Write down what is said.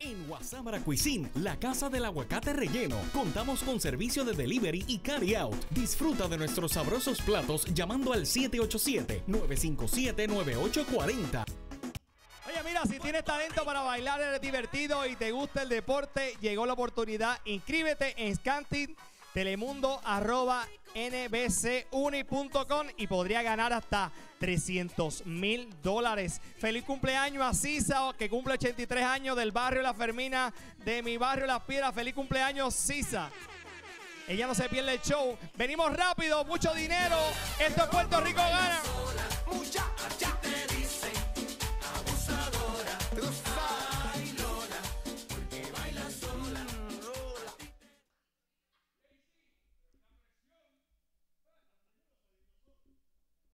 En Wasamara Cuisine, la casa del aguacate relleno, contamos con servicio de delivery y carry out. Disfruta de nuestros sabrosos platos llamando al 787-957-9840. Oye, mira, si tienes talento para bailar, eres divertido y te gusta el deporte, llegó la oportunidad. Inscríbete en Scanting Telemundo nbcuni.com y podría ganar hasta 300 mil dólares. Feliz cumpleaños a Sisa, que cumple 83 años del barrio La Fermina, de mi barrio Las Piedras. Feliz cumpleaños, Sisa. Ella no se pierde el show. Venimos rápido, mucho dinero. Esto es Puerto Rico gana.